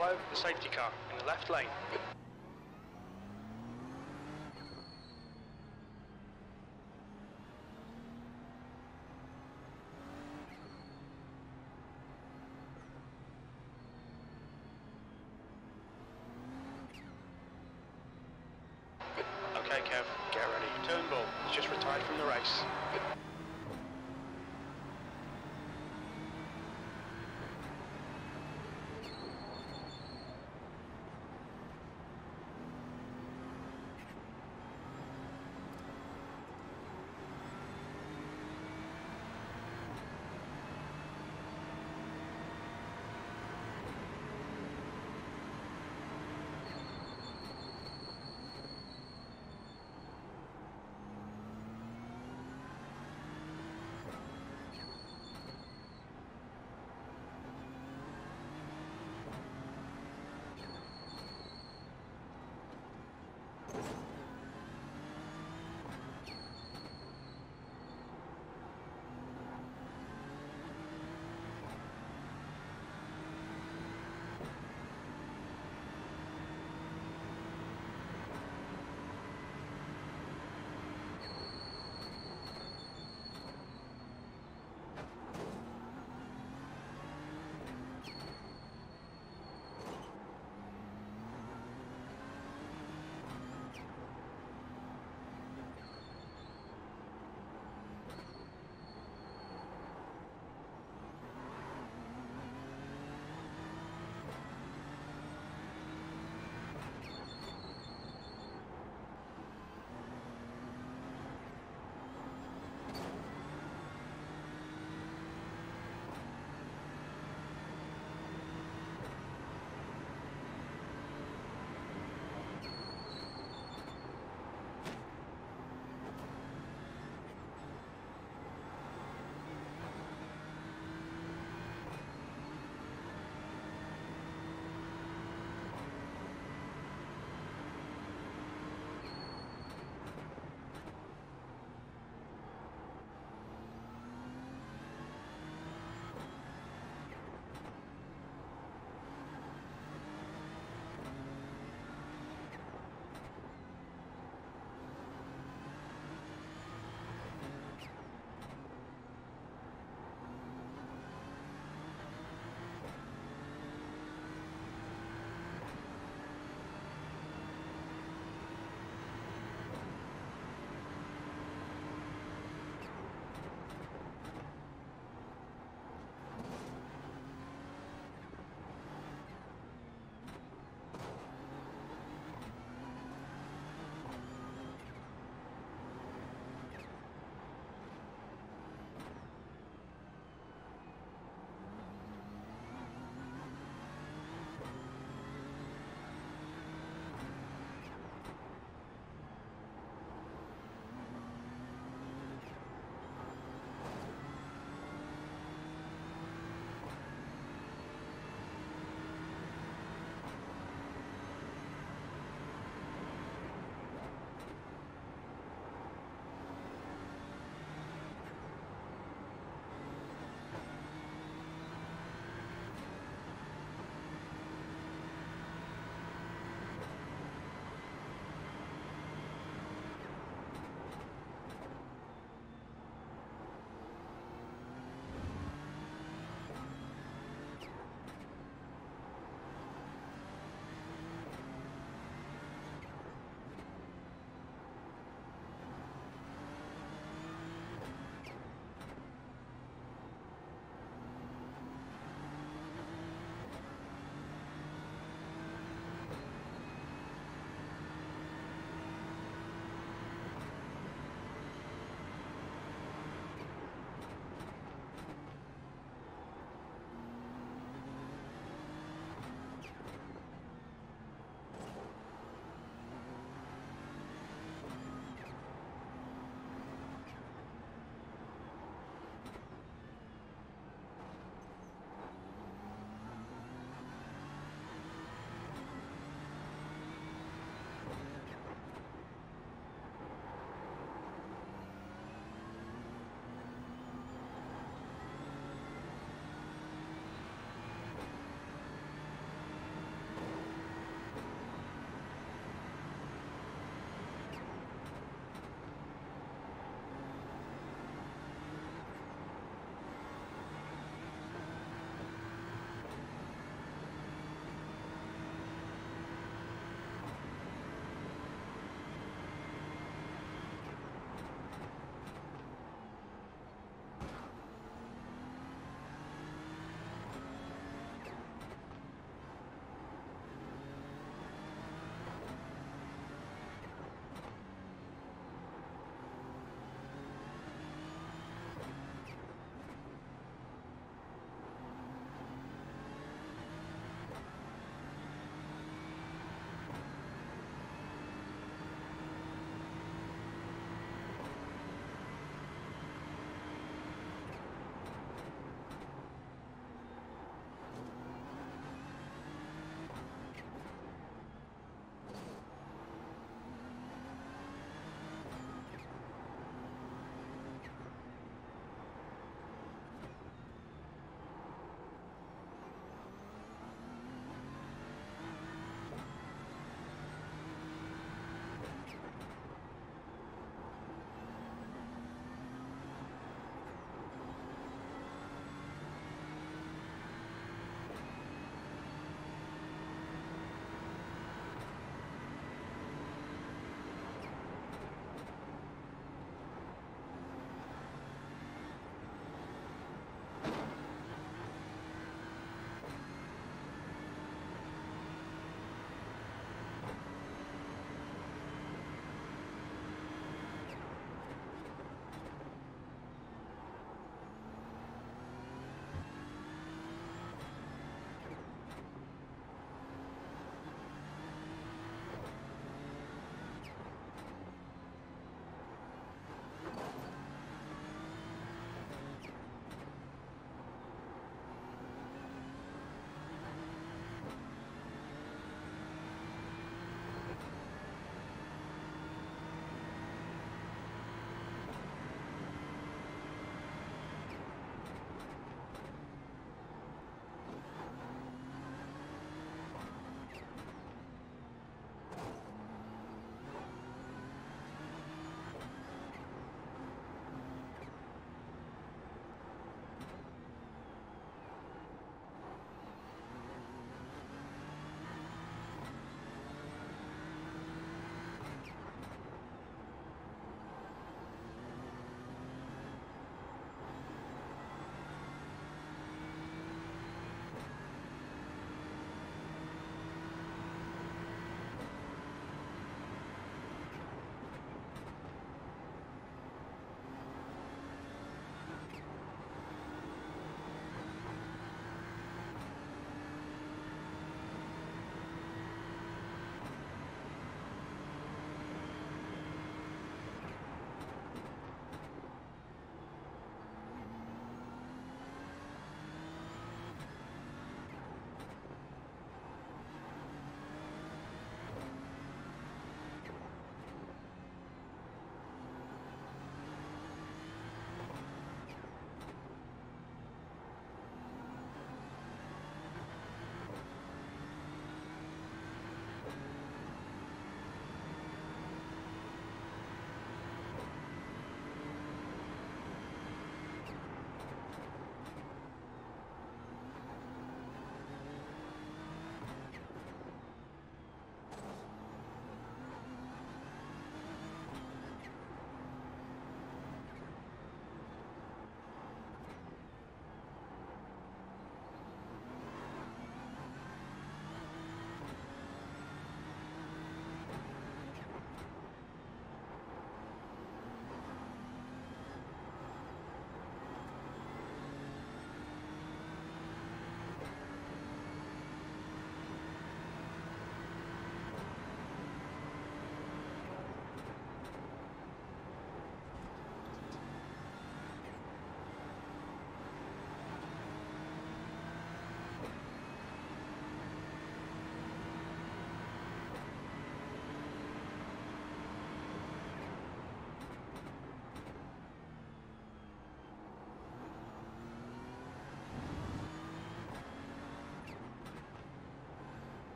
follow the safety car in the left lane.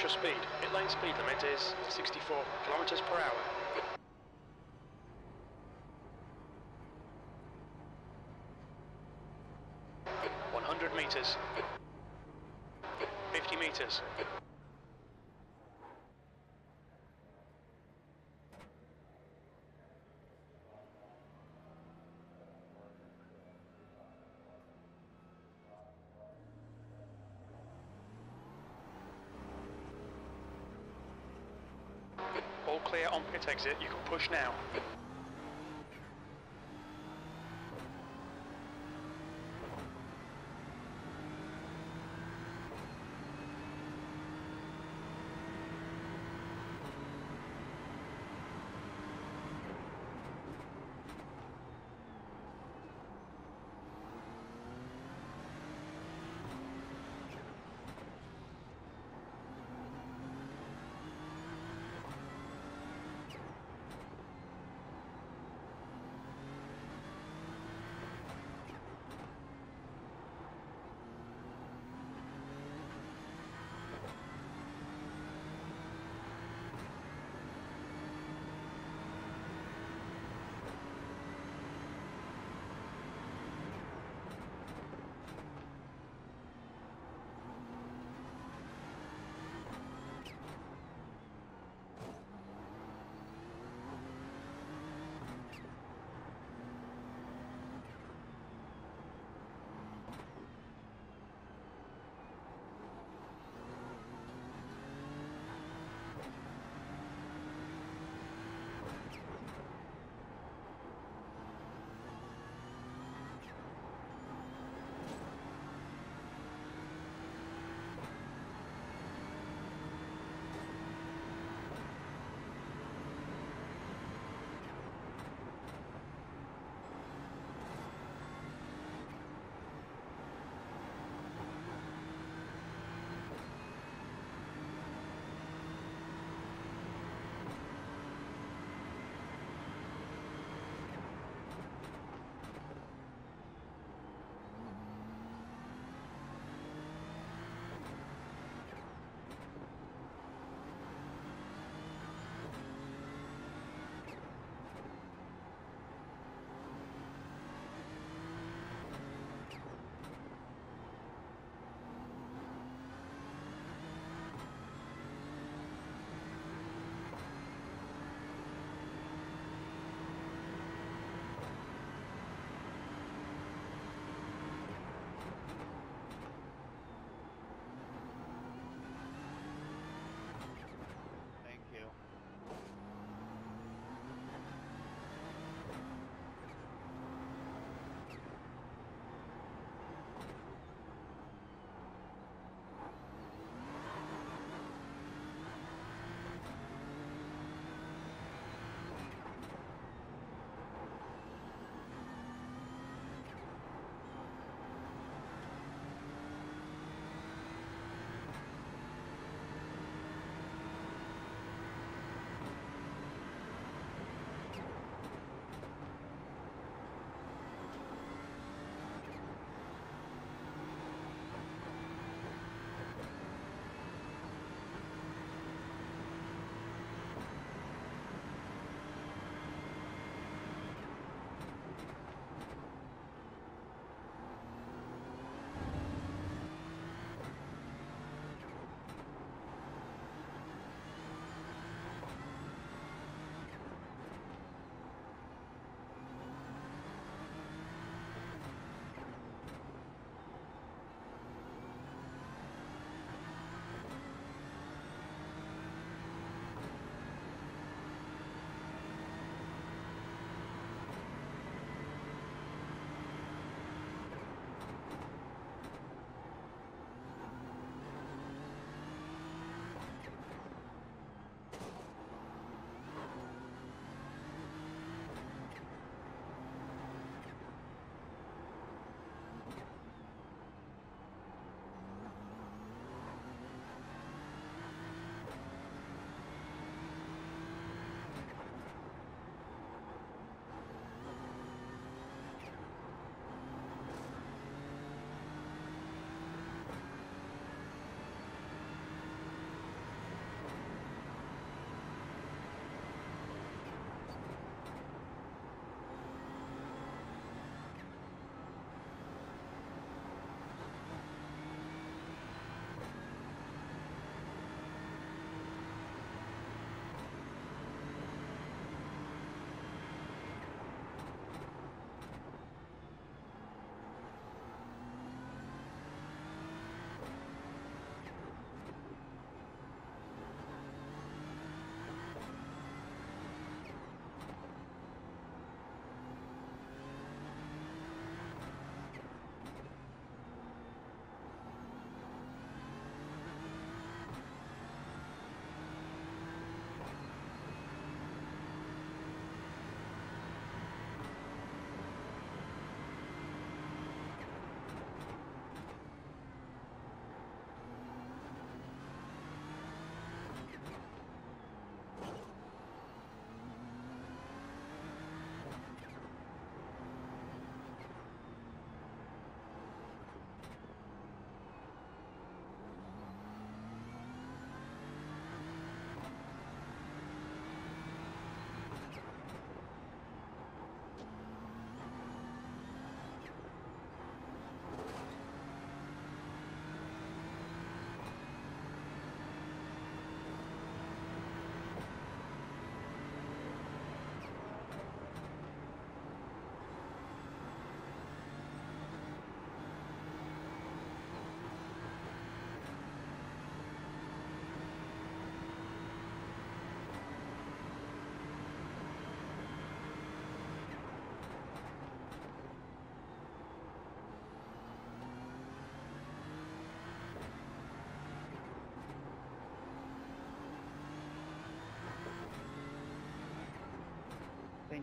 Watch your speed. Pit lane speed limit is 64 kilometers per hour. One hundred meters. Fifty meters. Exit. You can push now.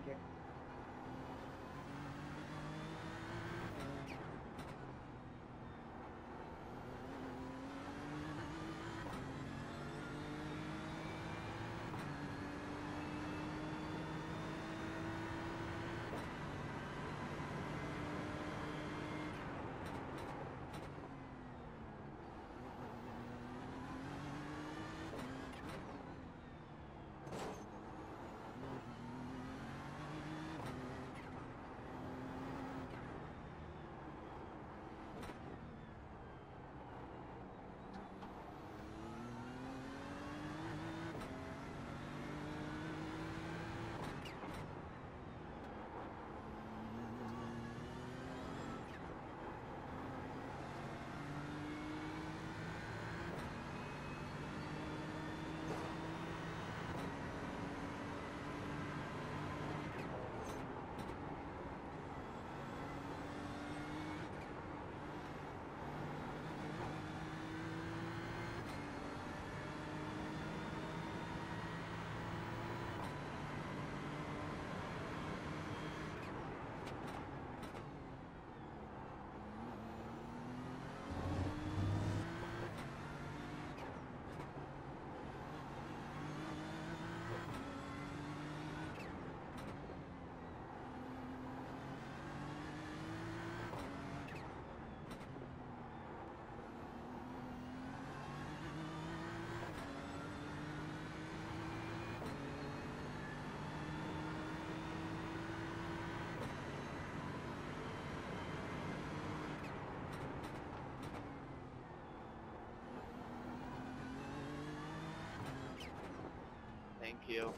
Thank you. Thank you.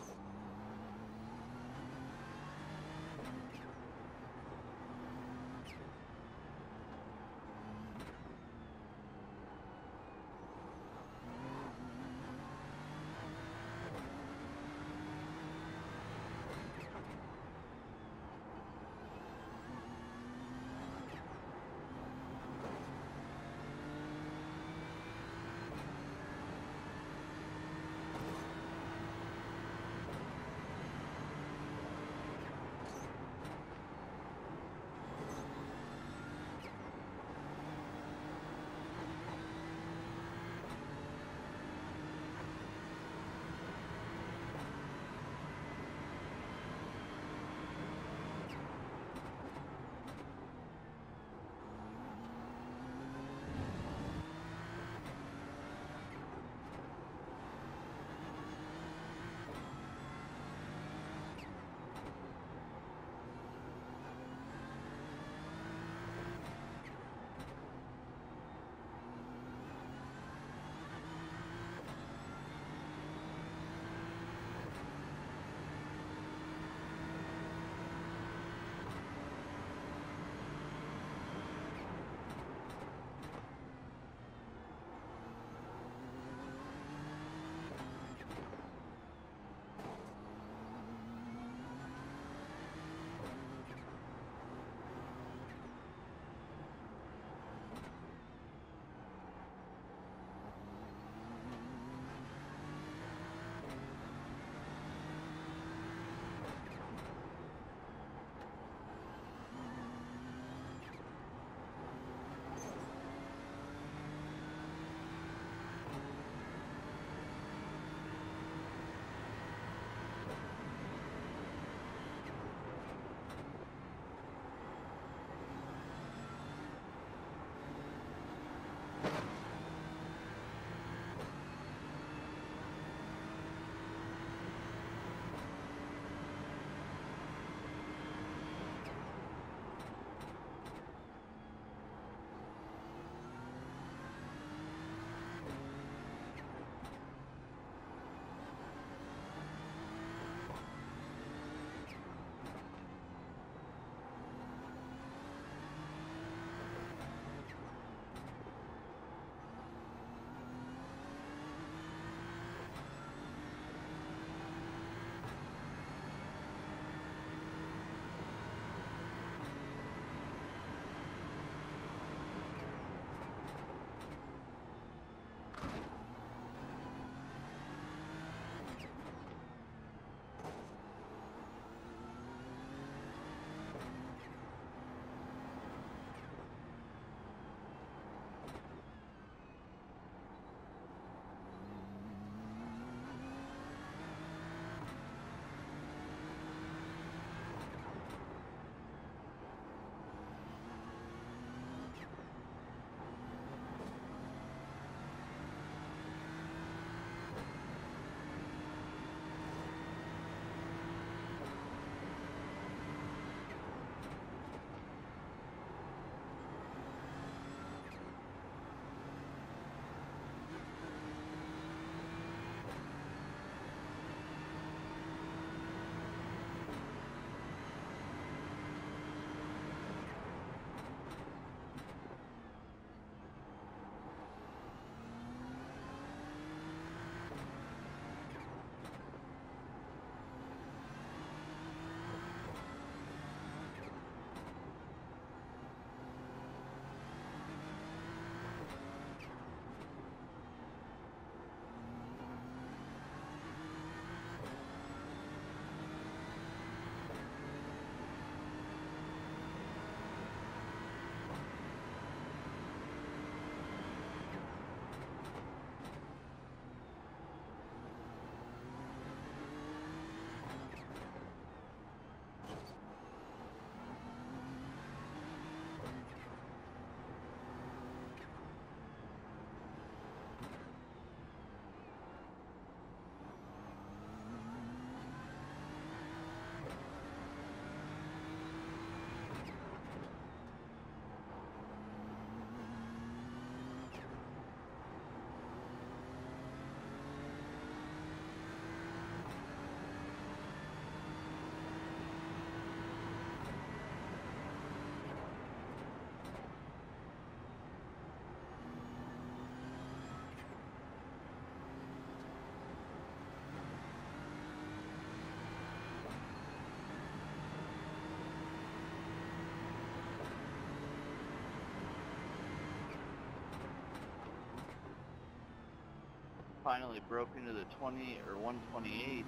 Finally broke into the 20 or 128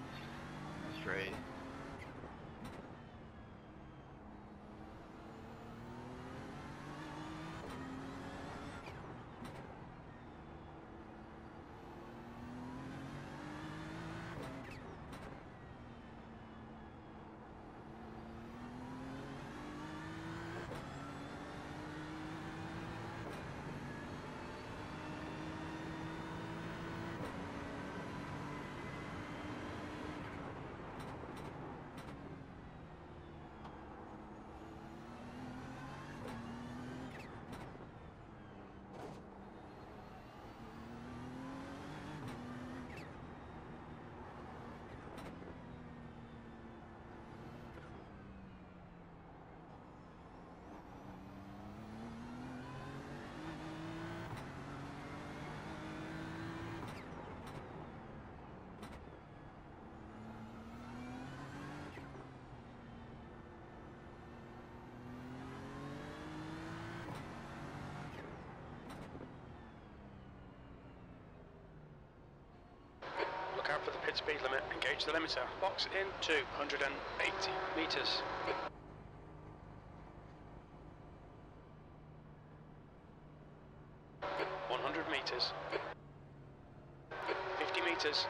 straight. Out for the pit speed limit. Engage the limiter. Box in 280 metres. One hundred meters. Fifty meters.